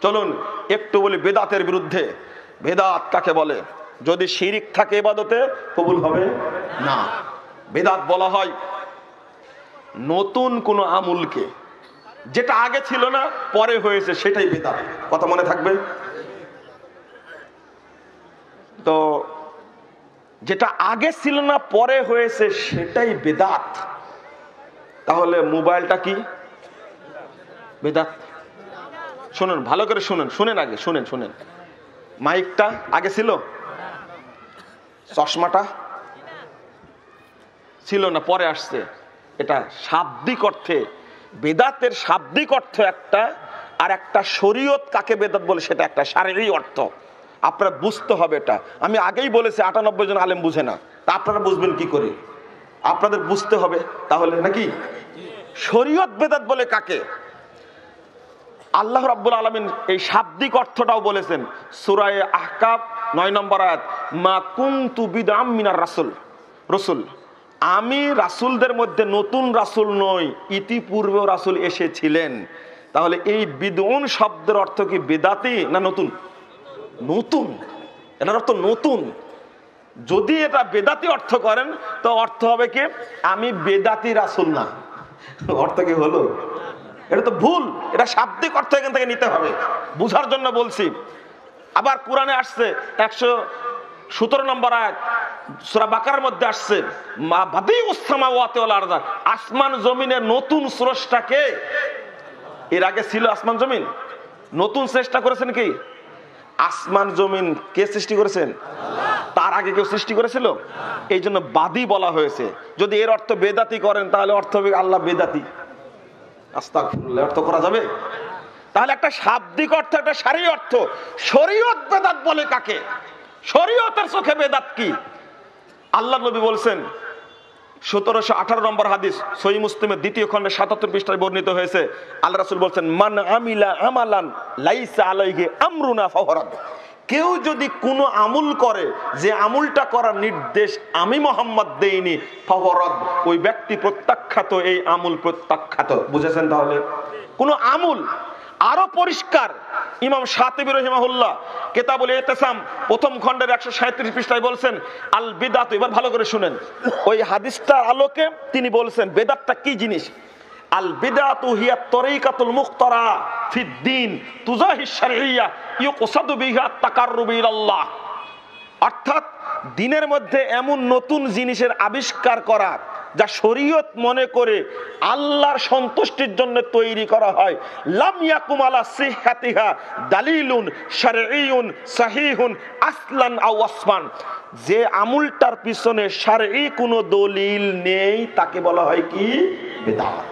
চলুন একটু বলি বেদাতের বিরুদ্ধে। বেদাত কাকে বলে? যদি শিরিক থাকে এবাদতে, কবুল হবে? না। বেদাত বলা হয় নতুন কোনো আমুলকে। যেটা আগে ছিল না, পরে হয়েছে, সেটাই বেদাত। কথা মনে থাকবে? তো যেটা আগে ছিল না, পরে হয়েছে, সেটাই বেদাত। তাহলে মোবাইলটা কি? বেদাত। শুনুন, ভালো করে শুনুন, শুনেন আগে, শুনেন শুনেন। মাইকটা আগে ছিল? চশমাটা? ছিল না, পরে আসছে। এটা শাব্দিক অর্থে, বেদাতের শাব্দিক অর্থ একটা, আর একটা শরীয়ত কাকে বেদাত বলে সেটা একটা শারীরিক অর্থ। আপনার বুঝতে হবে এটা। আমি আগেই বলেছি, আটানব্বই জন আলেম বুঝে না। তা আপনারা বুঝবেন কি করে? আপনাদের বুঝতে হবে তাহলে নাকি? শরীয়ত বেদাত বলে কাকে? আল্লাহ রাব্বুল আলমিন এই শাব্দিক অর্থটাও বলেছেন, সুরায় আহকাব নয় নম্বর আয়াত, মা কুন্তু বিদাম মিনার রাসুল। রসুল, আমি রাসুলদের মধ্যে নতুন রাসুল নই, ইতিপূর্বেও রাসুল এসেছিলেন। তাহলে এই বিদউন শব্দের অর্থ কি বেদাতি না নতুন? নতুন। এটার অর্থ নতুন। যদি এটা বেদাতি অর্থ করেন, তো অর্থ হবে কি? আমি বেদাতি রাসুল না। অর্থ কি হলো? এটা তো ভুল, এটা শাব্দিক অর্থ এখান থেকে নিতে হবে। বুঝার জন্য বলছি। আবার কোরআনে আসছে, একশো সতেরো নম্বর আয়াত, সুরা বাকার মধ্যে আসছে, মা বাদি উস্তামা ওয়াতে আসমান জমিনের নতুন স্রষ্টাকে এর আগে ছিল আসমান জমিন। নতুন চেষ্টা করেছেন কি? আসমান জমিন কে সৃষ্টি করেছেন? তার আগে কেউ সৃষ্টি করেছিল? এই জন্য বাদী বলা হয়েছে। যদি এর অর্থ বেদাতি করেন, তাহলে অর্থ আল্লাহ বেদাতি। তাহলে একটা শাব্দিক অর্থ, একটা সারি অর্থ। শরীয়ত বেদাত বলে কাকে? শরীয়তের চোখে বেদাত কি? আল্লাহ নবী বলছেন, সতেরোশো আঠারো নম্বর হাদিস সই মুসলিমের দ্বিতীয় খণ্ডে সাতাত্তর পৃষ্ঠায় বর্ণিত হয়েছে। আল্লাহ রাসুল বলছেন, মান আমিলা আমালান লাইসা আলাইহি আমরুনা ফহরাদ কেউ যদি কোনো আমুল করে, যে আমুলটা করার নির্দেশ আমি মোহাম্মদ দেইনি ফহরদ ওই ব্যক্তি প্রত্যাখ্যাত, এই আমুল প্রত্যাখ্যাত। বুঝেছেন তাহলে? কোনো আমুল আরও পরিষ্কার, ইমাম সাতিবি রহিমাহুল্লাহ কেতাবুল এতেসাম প্রথম খণ্ডের একশো সাঁত্রিশ পৃষ্ঠায় বলছেন, আল বেদাত, এবার ভালো করে শুনেন। ওই হাদিসটার আলোকে তিনি বলছেন, বেদাতটা কি জিনিস? আল বিদাতু হিয়া তরিকাতুল ফিদ্দিন তুজাহি শারঈয়া ইউকসাদু বিহা অর্থাৎ দিনের মধ্যে এমন নতুন জিনিসের আবিষ্কার করা যা শরীয়ত মনে করে আল্লাহর সন্তুষ্টির জন্য তৈরি করা হয়। লাম ইয়াকুম আলা সিহাতিহা দালিলুন শারঈউন সাহিহুন আসলান আও আসমান। যে আমুলটার পিছনে শারঈ কোনো দলিল নেই, তাকে বলা হয় কি? বেদাত